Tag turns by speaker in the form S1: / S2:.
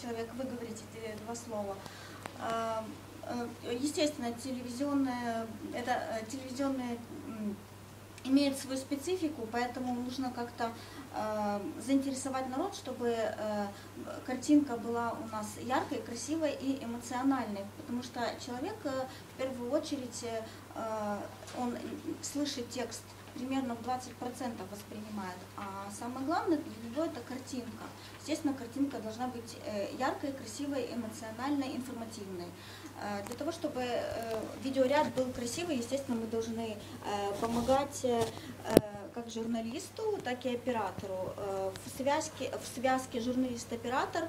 S1: человек выговорить эти два слова. А, э, Естественно, телевизионная, это э, телевизионные имеют свою специфику, поэтому нужно как-то э, заинтересовать народ, чтобы э, картинка была у нас яркой, красивой и эмоциональной, потому что человек э, в первую очередь э, он слышит текст примерно в 20% воспринимает, а самое главное для него это картинка. Естественно, картинка должна быть э, яркой, красивой, эмоциональной, информативной. Э, Для того, чтобы э, видеоряд был красивый, естественно, мы должны э, помогать как журналисту, так и оператору. В связке, в связке журналист-оператор